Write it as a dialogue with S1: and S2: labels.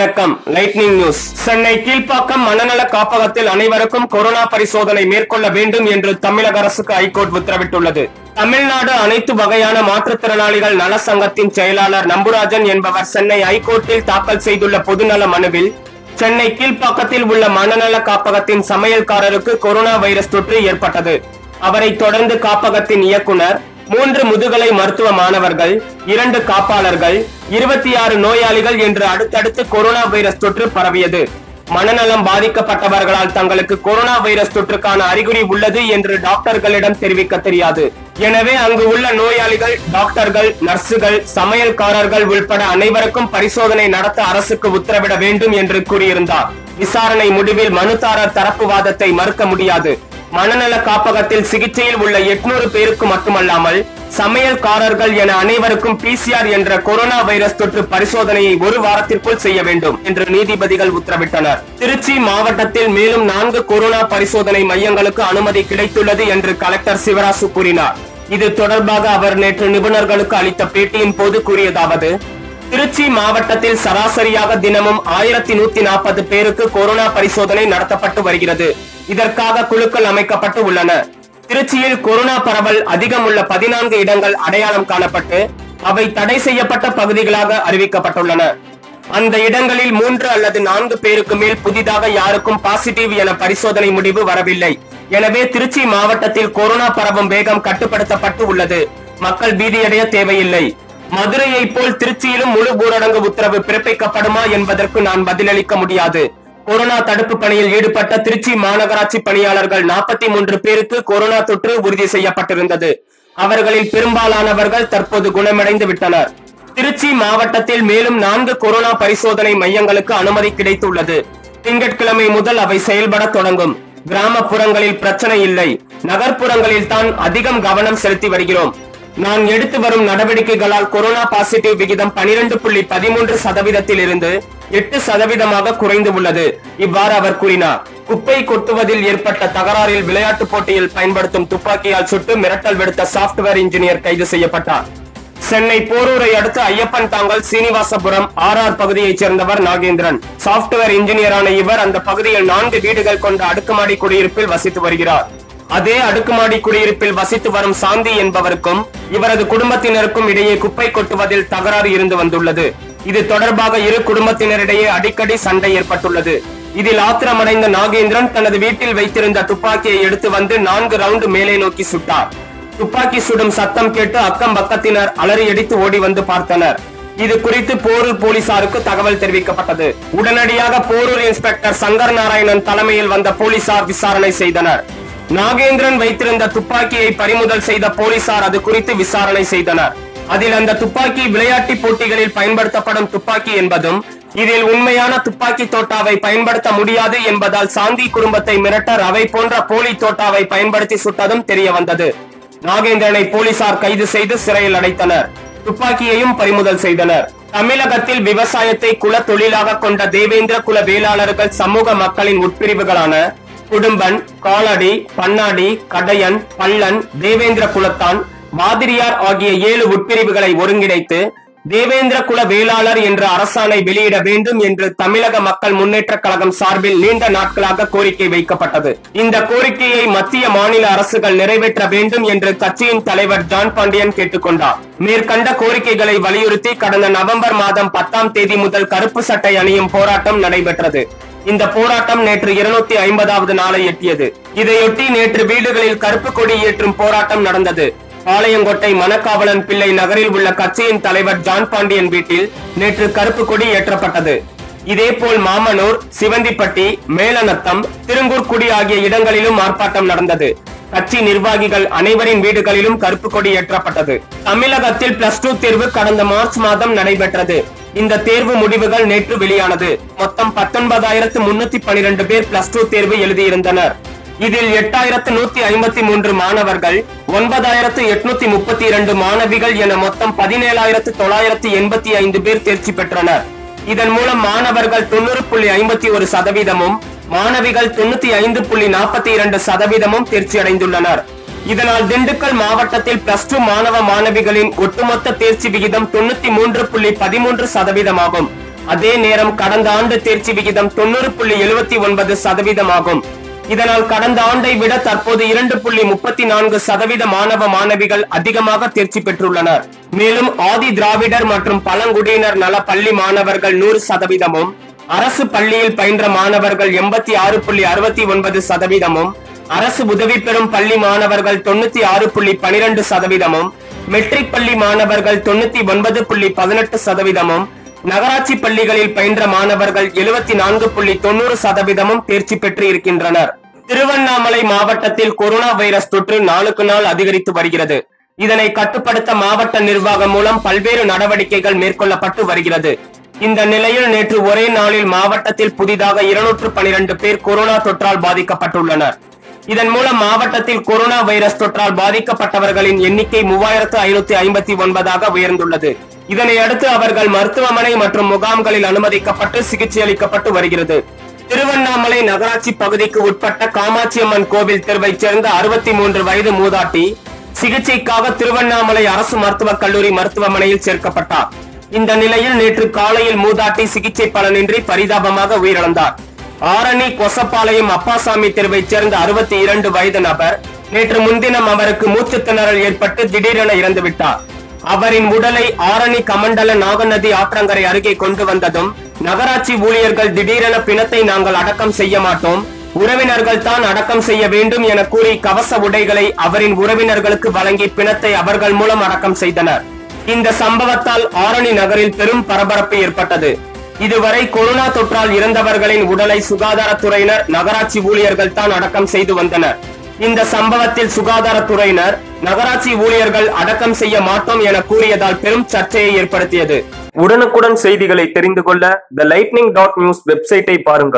S1: வணக்கம். Lightning news Chennai Kilpauk மனநல காப்பகத்தில் அனைவருக்கும் கொரோனா பரிசோதனை மேற்கொள்ள வேண்டும் என்று தமிழக அரசுக்கு ஹைகோர்ட் உத்தரவிட்டுள்ளது. தமிழ்நாடு அனைத்து வகையான மாற்றுத்திறனாளிகள் நல சங்கத்தின் செயலாளர் நம்புராஜன் என்பவர் சென்னை ஹைகோர்ட்டில் தாக்கல் செய்துள்ள பொதுநல மனுவில் சென்னை கீழ்ப்பாக்கத்தில் உள்ள மனநல காப்பகத்தின் சமையல்காரருக்கு கொரோனா வைரஸ் தொற்று ஏற்பட்டது. அவரை தொடர்ந்து காப்பகத்தின் இயக்குனர் மூன்று முதுகலை மருத்துவ மாணவர்கள் இரண்டு காப்பாளர்கள் இருபத்தி ஆறு நோயாளிகள் என்று அடுத்தடுத்து கொரோனா வைரஸ் தொற்று பரவியது. மனநலம் பாதிக்கப்பட்டவர்களால் தங்களுக்கு கொரோனா வைரஸ் தொற்றுக்கான அறிகுறி உள்ளது என்று டாக்டர்களிடம் தெரிவிக்க தெரியாது. எனவே அங்கு உள்ள நோயாளிகள் டாக்டர்கள் நர்சுகள் சமையல்காரர்கள் உள்பட அனைவருக்கும் பரிசோதனை நடத்த அரசுக்கு உத்தரவிட வேண்டும் என்று கூறியிருந்தார். விசாரணை முடிவில் மனுதாரர் தரப்பு வாதத்தை மறுக்க முடியாது. மனநல காப்பகத்தில் சிகிச்சையில் உள்ள எட்நூறு பேருக்கு மட்டுமல்லாமல் சமையல்காரர்கள் என அனைவருக்கும் பிசிஆர் என்ற கொரோனா வைரஸ் தொற்று பரிசோதனையை ஒரு வாரத்திற்குள் செய்ய வேண்டும் என்று நீதிபதிகள் உத்தரவிட்டனர். திருச்சி மாவட்டத்தில் மேலும் நான்கு கொரோனா பரிசோதனை மையங்களுக்கு அனுமதி கிடைத்துள்ளது என்று கலெக்டர் சிவராசு கூறினார். இது தொடர்பாக அவர் நேற்று நிபுணர்களுக்கு அளித்த பேட்டியின் போது கூறியதாவது திருச்சி மாவட்டத்தில் சராசரியாக தினமும் ஆயிரத்தி நூத்தி நாற்பது பேருக்கு கொரோனா பரிசோதனை நடத்தப்பட்டு வருகிறது. இதற்காக குழுக்கள் அமைக்கப்பட்டு உள்ளன. திருச்சியில் கொரோனா பரவல் அதிகம் உள்ள பதினான்கு இடங்கள் அடையாளம் காணப்பட்டு அவை தடை செய்யப்பட்ட பகுதிகளாக அறிவிக்கப்பட்டுள்ளன. அந்த இடங்களில் மூன்று அல்லது நான்கு பேருக்கு மேல் புதிதாக யாருக்கும் பாசிட்டிவ் என பரிசோதனை முடிவு வரவில்லை. எனவே திருச்சி மாவட்டத்தில் கொரோனா பரவும் வேகம் கட்டுப்படுத்தப்பட்டு உள்ளது. மக்கள் பீதியடைய தேவையில்லை. மதுரையை போல் திருச்சியிலும் முழு ஊரடங்கு உத்தரவு பிறப்பிக்கப்படுமா என்பதற்கு நான் பதிலளிக்க முடியாது. கொரோனா தடுப்பு பணியில் ஈடுபட்ட திருச்சி மாநகராட்சி பணியாளர்கள் நாற்பத்தி மூன்று பேருக்கு கொரோனா தொற்று உறுதி செய்யப்பட்டிருந்தது. அவர்களில் பெரும்பாலானவர்கள் தற்போது குணமடைந்து விட்டனர். திருச்சி மாவட்டத்தில் மேலும் நான்கு கொரோனா பரிசோதனை மையங்களுக்கு அனுமதி கிடைத்துள்ளது. திங்கட்கிழமை முதல் அவை செயல்பட தொடங்கும். கிராமப்புறங்களில் பிரச்சனை இல்லை. நகர்ப்புறங்களில் தான் அதிகம் கவனம் செலுத்தி வருகிறோம். நான் எடுத்து வரும் நடவடிக்கைகளால் கொரோனா பாசிட்டிவ் விகிதம் பனிரெண்டு புள்ளி பதிமூன்று சதவீதத்தில் இருந்து எட்டு சதவீதமாக குறைந்து உள்ளது. இவ்வாறு அவர் கூறினார். குப்பை கொட்டுவதில் ஏற்பட்ட தகராறில் விளையாட்டுப் போட்டியில் பயன்படுத்தும் துப்பாக்கியால் சுட்டு மிரட்டல் விடுத்த சாப்ட்வேர் இன்ஜினியர் கைது செய்யப்பட்டார். சென்னை போரூரை அடுத்து ஐயப்பன் தாங்கல் சீனிவாசபுரம் ஆர் ஆர் பகுதியைச் சேர்ந்தவர் நாகேந்திரன். சாப்ட்வேர் இன்ஜினியரான இவர் அந்த பகுதியில் நான்கு வீடுகள் கொண்ட அடுக்குமாடி குடியிருப்பில் வசித்து வருகிறார். அதே அடுக்குமாடி குடியிருப்பில் வசித்து வரும் சாந்தி என்பவருக்கும் இவரது குடும்பத்தினருக்கும் இடையே குப்பை கொட்டுவதில் தகராறு இருந்து வந்துள்ளது. இது தொடர்பாக இரு குடும்பத்தினரிடையே அடிக்கடி சண்டை ஏற்பட்டுள்ளது. இதில் ஆத்திரமடைந்த நாகேந்திரன் தனது வீட்டில் வைத்திருந்த துப்பாக்கியை எடுத்து வந்து நான்கு ரவுண்டு மேலே நோக்கி சுட்டார். துப்பாக்கி சுடும் சத்தம் கேட்டு அக்கம் பக்கத்தினர் அலறியடித்து ஓடி வந்து பார்த்தனர். இது குறித்து போரூர் போலீசாருக்கு தகவல் தெரிவிக்கப்பட்டது. உடனடியாக போரூர் இன்ஸ்பெக்டர் சங்கர் நாராயணன் தலைமையில் வந்த போலீசார் விசாரணை செய்தனர். நாகேந்திரன் வைத்திருந்த துப்பாக்கியை பறிமுதல் செய்த போலீசார் அது குறித்து விசாரணை செய்தனர். அதில் அந்த துப்பாக்கி விளையாட்டு போட்டிகளில் பயன்படுத்தப்படும் துப்பாக்கி என்பதும் இதில் உண்மையான துப்பாக்கி தோட்டாவை பயன்படுத்த முடியாது என்பதால் சாந்தி குடும்பத்தை மிரட்ட ரவை போன்ற போலி தோட்டாவை பயன்படுத்தி சுட்டதும் தெரிய வந்தது நாகேந்திரனை போலீசார் கைது செய்து சிறையில் அடைத்தனர். துப்பாக்கியையும் பறிமுதல் செய்தனர். தமிழகத்தில் விவசாயத்தை குல தொழிலாக கொண்ட தேவேந்திர குல வேளாளர்கள் சமூக மக்களின் உட்பிரிவுகளான குடும்பன் காலடி பன்னாடி கடையன் பள்ளன் தேவேந்திர குலத்தான் மாதிரியார் ஆகிய ஏழு உட்பிரிவுகளை ஒருங்கிணைத்து தேவேந்திர குல வேளாளர் என்ற அரசாணை வெளியிட வேண்டும் என்று தமிழக மக்கள் முன்னேற்ற கழகம் சார்பில் நீண்ட நாட்களாக கோரிக்கை வைக்கப்பட்டது. இந்த கோரிக்கையை மத்திய மாநில அரசுகள் நிறைவேற்ற வேண்டும் என்று கட்சியின் தலைவர் ஜான் பாண்டியன் கேட்டுக்கொண்டார். மேற்கண்ட கோரிக்கைகளை வலியுறுத்தி கடந்த நவம்பர் மாதம் பத்தாம் தேதி முதல் கருப்பு சட்டை அணியும் போராட்டம் நடைபெற்றது. இந்த போராட்டம் நேற்று இருநூத்தி ஐம்பதாவது நாளை எட்டியது. இதையொட்டி நேற்று வீடுகளில் கருப்பு கொடி ஏற்றும் போராட்டம் நடந்தது. பாளையங்கோட்டை மணக்காவலன் பிள்ளை நகரில் உள்ள கட்சியின் தலைவர் ஜான் பாண்டியன் வீட்டில் நேற்று கருப்பு கொடி ஏற்றப்பட்டது. இதேபோல் மாமனூர் சிவந்திப்பட்டி மேலநத்தம் திருங்கூர்குடி ஆகிய இடங்களிலும் ஆர்ப்பாட்டம் நடந்தது. கட்சி நிர்வாகிகள் அனைவரின் வீடுகளிலும் கருப்பு கொடி ஏற்றப்பட்டது. தமிழகத்தில் பிளஸ் டூ தேர்வு கடந்த மார்ச் மாதம் நடைபெற்றது. இந்த தேர்வு முடிவுகள் நேற்று வெளியானது. மொத்தம் பத்தொன்பதாயிரத்து முன்னூத்தி பனிரெண்டு பேர் பிளஸ் டூ தேர்வு எழுதியிருந்தனர். இதில் எட்டாயிரத்து நூத்தி ஐம்பத்தி மூன்று மாணவர்கள் ஒன்பதாயிரத்து எட்நூத்தி முப்பத்தி இரண்டு மாணவிகள் என மொத்தம் பதினேழாயிரத்து தொள்ளாயிரத்து எண்பத்தி ஐந்து பேர் தேர்ச்சி பெற்றனர். இதன் மூலம் மாணவர்கள் தொண்ணூறு புள்ளி ஐம்பத்தி ஒரு சதவீதமும் மாணவிகள் தொண்ணூத்தி ஐந்து புள்ளி நாற்பத்தி இரண்டு சதவீதமும் தேர்ச்சி அடைந்துள்ளனர். இதனால் திண்டுக்கல் மாவட்டத்தில் பிளஸ் டூ மாணவ மாணவிகளின் ஒட்டுமொத்த தேர்ச்சி விகிதம் தொண்ணூத்தி மூன்று புள்ளி பதிமூன்று சதவீதமாகும். அதே நேரம் கடந்த ஆண்டு தேர்ச்சி விகிதம் தொண்ணூறு புள்ளி எழுபத்தி ஒன்பது சதவீதமாகும். இதனால் கடந்த ஆண்டை விட தற்போது இரண்டு புள்ளி முப்பத்தி நான்கு சதவீத மாணவ மாணவிகள் அதிகமாக தேர்ச்சி பெற்றுள்ளனர். மேலும் ஆதி திராவிடர் மற்றும் பழங்குடியினர் நல பள்ளி மாணவர்கள் நூறு சதவீதமும் அரசு பள்ளியில் பயின்ற மாணவர்கள் எண்பத்தி ஆறு புள்ளி அறுபத்தி ஒன்பது சதவீதமும் அரசு உதவி பெறும் பள்ளி மாணவர்கள் தொண்ணூத்தி ஆறு புள்ளி பனிரெண்டு சதவீதமும் மெட்ரிக் பள்ளி மாணவர்கள் தொண்ணூத்தி ஒன்பது புள்ளி பதினெட்டு சதவீதமும் நகராட்சி பள்ளிகளில் பயின்ற மாணவர்கள் எழுபத்தி நான்கு புள்ளி தொண்ணூறு சதவீதமும் தேர்ச்சி பெற்று இருக்கின்றனர். திருவண்ணாமலை மாவட்டத்தில் கொரோனா வைரஸ் தொற்று நாளுக்கு நாள் அதிகரித்து வருகிறது. இதனை கட்டுப்படுத்த மாவட்ட நிர்வாகம் மூலம் பல்வேறு நடவடிக்கைகள் மேற்கொள்ளப்பட்டு வருகிறது. இந்த நிலையில் நேற்று ஒரே நாளில் மாவட்டத்தில் புதிதாக இருநூற்று பனிரெண்டு பேர் கொரோனா தொற்றால் பாதிக்கப்பட்டுள்ளனர். இதன் மூலம் மாவட்டத்தில் கொரோனா வைரஸ் தொற்றால் பாதிக்கப்பட்டவர்களின் எண்ணிக்கை மூவாயிரத்து ஐநூத்தி ஐம்பத்தி ஒன்பதாக உயர்ந்துள்ளது. இதனை அடுத்து அவர்கள் மருத்துவமனை மற்றும் முகாம்களில் அனுமதிக்கப்பட்டு சிகிச்சை அளிக்கப்பட்டு வருகிறது. திருவண்ணாமலை நகராட்சி பகுதிக்கு உட்பட்ட காமாட்சியம்மன் கோவில் தெருவைச் சேர்ந்த அறுபத்தி மூன்று வயது மூதாட்டி சிகிச்சைக்காக திருவண்ணாமலை அரசு மருத்துவக் கல்லூரி மருத்துவமனையில் சேர்க்கப்பட்டார். இந்த நிலையில் நேற்று காலையில் மூதாட்டி சிகிச்சை பலனின்றி பரிதாபமாக உயிரிழந்தார். ஆரணி கொசப்பாளையம் அப்பாசாமி தெருவைச் சேர்ந்த அறுபத்தி இரண்டு வயது நபர் நேற்று முன்தினம் அவருக்கு மூச்சு திணறல் ஏற்பட்டு திடீரென இறந்துவிட்டார். அவரின் உடலை ஆரணி கமண்டல நாகநதி ஆற்றங்கரை அருகே கொண்டு வந்ததும் நகராட்சி ஊழியர்கள் திடீரென பிணத்தை நாங்கள் அடக்கம் செய்ய மாட்டோம் உறவினர்கள் தான் அடக்கம் செய்ய வேண்டும் என கூறி கவச உடைகளை அவரின் உறவினர்களுக்கு வழங்கி பிணத்தை அவர்கள் மூலம் அடக்கம் செய்தனர். இந்த சம்பவத்தால் ஆரணி நகரில் பெரும் பரபரப்பு ஏற்பட்டது. இதுவரை கொரோனா தொற்றால் இறந்தவர்களின் உடலை சுகாதாரத்துறையினர் நகராட்சி ஊழியர்கள் தான் அடக்கம் செய்து வந்தனர். இந்த சம்பவத்தில் சுகாதாரத்துறையினர் நகராட்சி ஊழியர்கள் அடக்கம் செய்ய மாட்டோம் என கூறியதால் பெரும் சர்ச்சையை ஏற்படுத்தியது. உடனுக்குடன் செய்திகளை தெரிந்து கொள்ள த லைட்னிங் டாட் நியூஸ் வெப்சைட்டை பாருங்கள்.